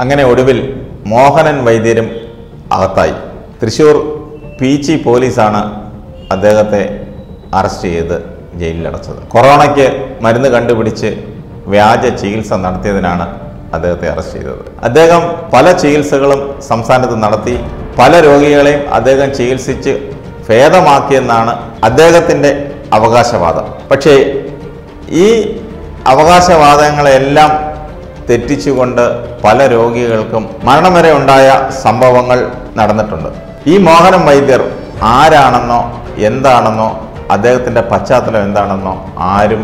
അങ്ങനെ ഒടുവിൽ മോഹനൻ വൈദ്യരും അകത്തായി. തൃശൂർ പീച്ചി പോലീസാണ് അദ്ദേഹത്തെ അറസ്റ്റ് ചെയ്ത് ജയിലിലടച്ചത്. കൊറോണയ്ക്ക് മരുന്ന് കണ്ടുപിടിച്ച് വ്യാജ ചികിത്സ നടത്തിയതിനാണ് അദ്ദേഹത്തെ അറസ്റ്റ് ചെയ്തത്. അദ്ദേഹം പല ചികിത്സകളും സംസ്ഥാനത്ത് നടത്തി പല രോഗികളെയും അദ്ദേഹം ചികിത്സിച്ച് ഭേദമാക്കിയെന്നാണ് അദ്ദേഹത്തിന്റെ അവകാശവാദം. പക്ഷേ ഈ അവകാശവാദങ്ങളെല്ലാം തെറ്റിച്ചുകൊണ്ട് പല രോഗികൾക്കും മരണം വരെ ഉണ്ടായ സംഭവങ്ങൾ നടന്നിട്ടുണ്ട്. ഈ മോഹനം വൈദ്യർ ആരാണെന്നോ എന്താണെന്നോ അദ്ദേഹത്തിന്റെ പശ്ചാത്തലം എന്താണെന്നോ ആരും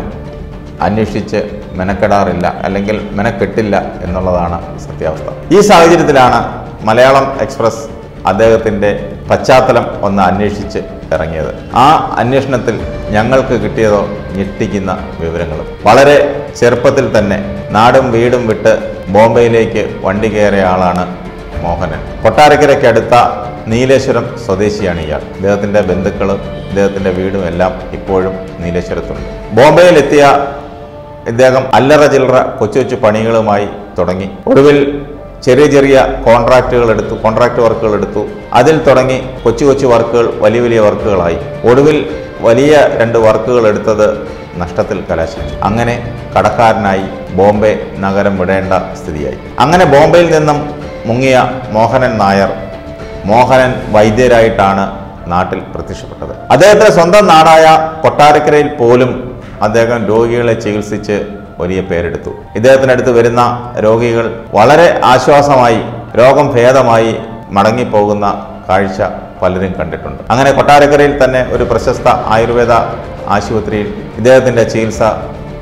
അന്വേഷിച്ച് മെനക്കെടാറില്ല അല്ലെങ്കിൽ മെനക്കെട്ടില്ല എന്നുള്ളതാണ് സത്യാവസ്ഥ. ഈ സാഹചര്യത്തിലാണ് മലയാളം എക്സ്പ്രസ് അദ്ദേഹത്തിന്റെ പശ്ചാത്തലം ഒന്ന് അന്വേഷിച്ച് ഇറങ്ങിയത്. ആ അന്വേഷണത്തിൽ ഞങ്ങൾക്ക് കിട്ടിയതോ ഞെട്ടിക്കുന്ന വിവരങ്ങളും. വളരെ ചെറുപ്പത്തിൽ തന്നെ നാടും വീടും വിട്ട് ബോംബെയിലേക്ക് വണ്ടി കയറിയ ആളാണ് മോഹനൻ. കൊട്ടാരക്കരയ്ക്കടുത്ത നീലേശ്വരം സ്വദേശിയാണ് ഇയാൾ. ഇദ്ദേഹത്തിന്റെ ബന്ധുക്കളും ഇദ്ദേഹത്തിന്റെ വീടും എല്ലാം ഇപ്പോഴും നീലേശ്വരത്തുണ്ട്. ബോംബെയിലെത്തിയ ഇദ്ദേഹം അല്ലറ ചില്ലറ കൊച്ചു കൊച്ചു പണികളുമായി തുടങ്ങി. ഒടുവിൽ ചെറിയ ചെറിയ കോൺട്രാക്റ്റുകൾ എടുത്തു കോൺട്രാക്ട് വർക്കുകൾ എടുത്തു. അതിൽ തുടങ്ങി കൊച്ചു കൊച്ചു വർക്കുകൾ വലിയ വലിയ വർക്കുകളായി. ഒടുവിൽ വലിയ രണ്ട് വർക്കുകൾ എടുത്തത് നഷ്ടത്തിൽ കലാശിച്ചു. അങ്ങനെ കടക്കാരനായി ബോംബെ നഗരം വിടേണ്ട സ്ഥിതിയായി. അങ്ങനെ ബോംബെയിൽ നിന്നും മുങ്ങിയ മോഹനൻ നായർ മോഹനൻ വൈദ്യരായിട്ടാണ് നാട്ടിൽ പ്രത്യക്ഷപ്പെട്ടത്. അദ്ദേഹത്തിന്റെ സ്വന്തം നാടായ കൊട്ടാരക്കരയിൽ പോലും അദ്ദേഹം രോഗികളെ ചികിത്സിച്ച് വലിയ പേരെടുത്തു. ഇദ്ദേഹത്തിനടുത്ത് വരുന്ന രോഗികൾ വളരെ ആശ്വാസമായി രോഗം ഭേദമായി മടങ്ങിപ്പോകുന്ന കാഴ്ച പലരും കണ്ടിട്ടുണ്ട്. അങ്ങനെ കൊട്ടാരക്കരയിൽ തന്നെ ഒരു പ്രശസ്ത ആയുർവേദ ആശുപത്രിയിൽ ഇദ്ദേഹത്തിന്റെ ചികിത്സ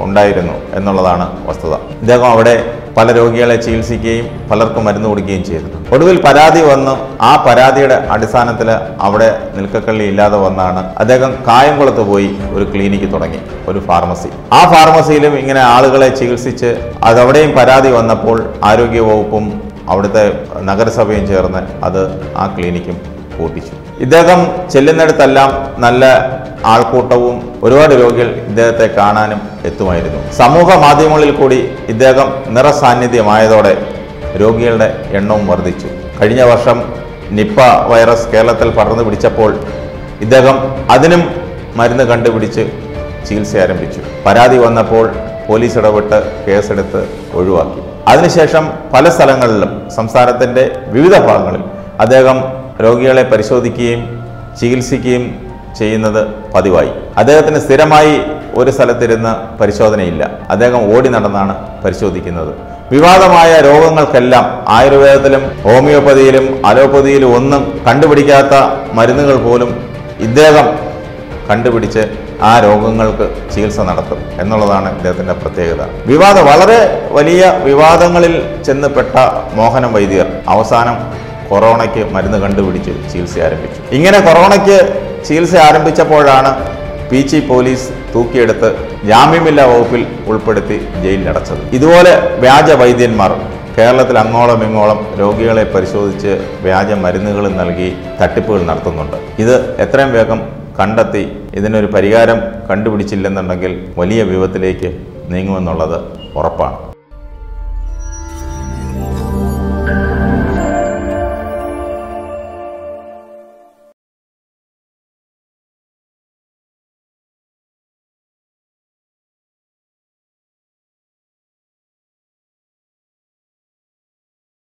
ഉണ്ടായിരുന്നു എന്നുള്ളതാണ് വസ്തുത. ഇദ്ദേഹം അവിടെ പല രോഗികളെ ചികിത്സിക്കുകയും പലർക്കും മരുന്ന് കൊടുക്കുകയും ചെയ്തു ഒടുവിൽ പരാതി വന്നു. ആ പരാതിയുടെ അടിസ്ഥാനത്തിൽ അവിടെ നിൽക്കക്കള്ളി ഇല്ലാതെ വന്നാണ് അദ്ദേഹം കായംകുളത്ത് പോയി ഒരു ക്ലിനിക്ക് തുടങ്ങി ഒരു ഫാർമസി. ആ ഫാർമസിയിലും ഇങ്ങനെ ആളുകളെ ചികിത്സിച്ച് അതവിടെയും പരാതി വന്നപ്പോൾ ആരോഗ്യ വകുപ്പും അവിടുത്തെ നഗരസഭയും ചേർന്ന് അത് ആ ക്ലിനിക്കും പൂട്ടിച്ചു. ഇദ്ദേഹം ചെല്ലുന്നിടത്തെല്ലാം നല്ല ആൾക്കൂട്ടവും ഒരുപാട് രോഗികൾ ഇദ്ദേഹത്തെ കാണാനും എത്തുമായിരുന്നു. സമൂഹ മാധ്യമങ്ങളിൽ കൂടി ഇദ്ദേഹം നിറസാന്നിധ്യമായതോടെ രോഗികളുടെ എണ്ണവും വർദ്ധിച്ചു. കഴിഞ്ഞ വർഷം നിപ്പ വൈറസ് കേരളത്തിൽ പടർന്നു പിടിച്ചപ്പോൾ ഇദ്ദേഹം അതിനും മരുന്ന് കണ്ടുപിടിച്ച് ചികിത്സ ആരംഭിച്ചു. പരാതി വന്നപ്പോൾ പോലീസ് ഇടപെട്ട് കേസെടുത്ത് ഒഴിവാക്കി. അതിനുശേഷം പല സ്ഥലങ്ങളിലും സംസ്ഥാനത്തിന്റെ വിവിധ ഭാഗങ്ങളിൽ അദ്ദേഹം രോഗികളെ പരിശോധിക്കുകയും ചികിത്സിക്കുകയും ചെയ്യുന്നത് പതിവായി. അദ്ദേഹത്തിന് സ്ഥിരമായി ഒരു സ്ഥലത്തിരുന്ന് പരിശോധനയില്ല. അദ്ദേഹം ഓടി നടന്നാണ് പരിശോധിക്കുന്നത്. വിവാദമായ രോഗങ്ങൾക്കെല്ലാം ആയുർവേദത്തിലും ഹോമിയോപ്പതിയിലും അലോപ്പതിയിലും ഒന്നും കണ്ടുപിടിക്കാത്ത മരുന്നുകൾ പോലും ഇദ്ദേഹം കണ്ടുപിടിച്ച് ആ രോഗങ്ങൾക്ക് ചികിത്സ നടത്തും എന്നുള്ളതാണ് ഇദ്ദേഹത്തിന്റെ പ്രത്യേകത. വിവാദ വളരെ വലിയ വിവാദങ്ങളിൽ ചെന്നപ്പെട്ട മോഹനം വൈദികർ. അവസാനം കൊറോണയ്ക്ക് മരുന്ന് കണ്ടുപിടിച്ച് ചികിത്സ ആരംഭിച്ചു. ഇങ്ങനെ കൊറോണയ്ക്ക് ചികിത്സ ആരംഭിച്ചപ്പോഴാണ് പീച്ചി പോലീസ് തൂക്കിയെടുത്ത് ജാമ്യമില്ലാ വകുപ്പിൽ ഉൾപ്പെടുത്തി ജയിലിലടച്ചത് ഇതുപോലെ വ്യാജ വൈദ്യന്മാർ കേരളത്തിൽ അങ്ങോളം ഇങ്ങോളം രോഗികളെ പരിശോധിച്ച് വ്യാജ മരുന്നുകൾ നൽകി തട്ടിപ്പുകൾ നടത്തുന്നുണ്ട്. ഇത് എത്രയും വേഗം കണ്ടെത്തി ഇതിനൊരു പരിഹാരം കണ്ടുപിടിച്ചില്ലെന്നുണ്ടെങ്കിൽ വലിയ വിപത്തിലേക്ക് നീങ്ങുമെന്നുള്ളത് ഉറപ്പാണ്.